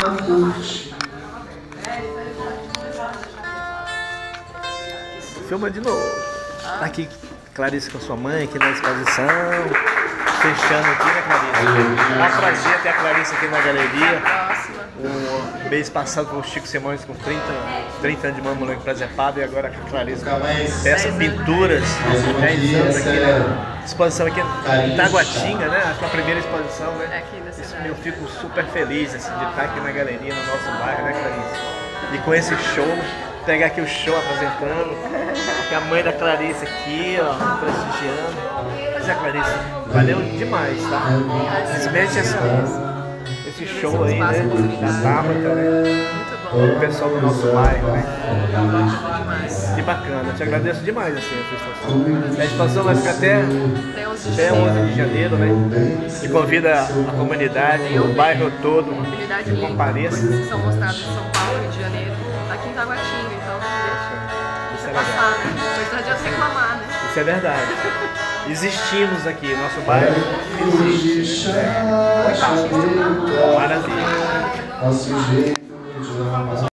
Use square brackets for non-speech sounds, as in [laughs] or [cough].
curte. Filma de novo. Tá aqui Clarice com a sua mãe, aqui na exposição. Fechando aqui, né, Clarice? É um prazer ter a Clarice aqui na galeria. O mês passado foi o Chico Simões com 30, 30 anos de Mama Moleque Presepado e agora com a Clarice com essas pinturas, 10 anos aqui, né? Exposição aqui em Taguatinga, né? Acho que é a primeira exposição, né? Isso, eu fico super feliz assim, de estar aqui na galeria, no nosso bairro, né, Clarice? E com esse show, pegar aqui o show apresentando, com a mãe da Clarice aqui, ó, prestigiando. Mas é, Clarice, valeu demais, tá? Principalmente essa, esse show aí, né? Da Tabata, né? Muito bom. O pessoal do nosso bairro, né? Que bacana, te agradeço demais assim, a sua exposição. A exposição vai ficar até até 11 de janeiro, né? E convida a comunidade, o bairro todo, que de compareça. coisas que são mostradas em São Paulo, Rio de Janeiro, tá aqui em Taguatinga, então Isso deixa é passar, né? Depois não adianta reclamar, né? Isso é verdade. [laughs] Existimos aqui, nosso bairro existe. Chá, Maravilha. nosso jeito de amar.